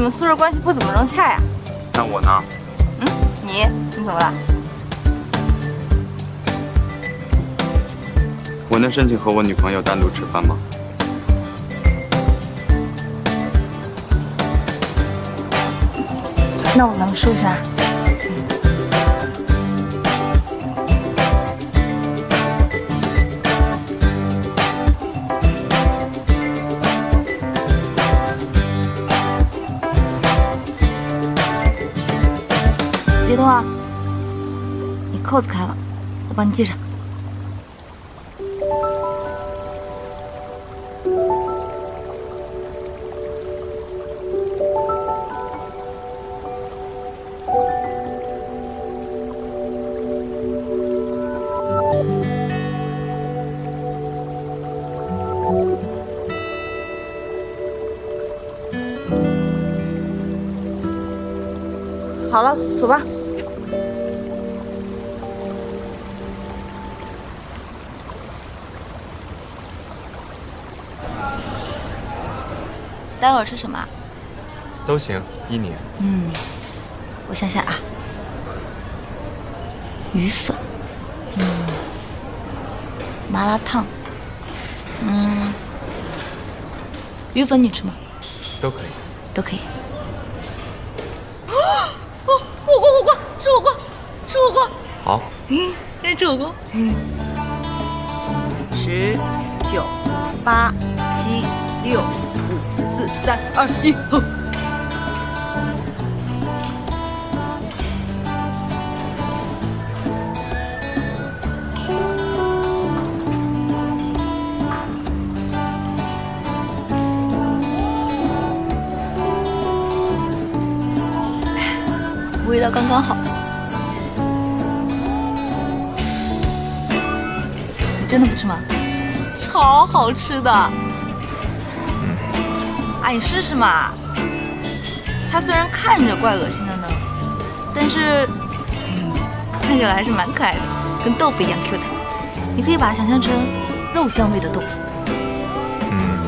们宿舍关系不怎么融洽呀。那我呢？嗯，你你怎么了？我能申请和我女朋友单独吃饭吗？那我咱们说一别动啊！你扣子开了，我帮你系上。好了，走吧。待会儿吃什么？都行，依你。嗯，我想想啊，鱼粉，嗯，麻辣烫，嗯，鱼粉你吃吗？都可以。都可以。哦，火锅火锅，吃火锅，吃火锅。好。嗯，该吃火锅。嗯。十、九、八、七、六、五、四、三、二、一，吼！味道刚刚好。你真的不吃吗？超好吃的。哎，你试试嘛。它虽然看着怪恶心的呢，但是、嗯看起来还是蛮可爱的，跟豆腐一样 Q 弹。你可以把它想象成肉香味的豆腐。嗯，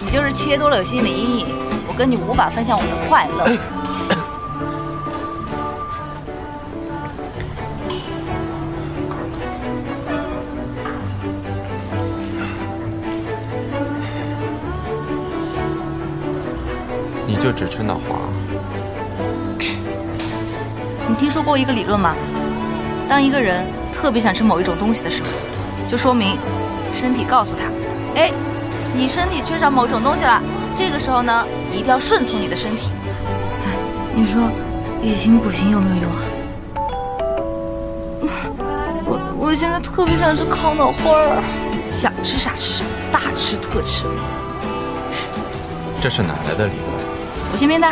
你就是切多了有心理阴影，我跟你无法分享我的快乐。你就只吃脑花。你听说过一个理论吗？当一个人特别想吃某一种东西的时候，就说明身体告诉他，哎，你身体缺少某种东西了。这个时候呢，你一定要顺从你的身体。哎，你说以形补形有没有用啊？我我现在特别想吃烤脑花儿，想吃啥吃啥，大吃特吃。这是哪来的理论？我先编的。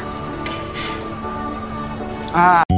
啊。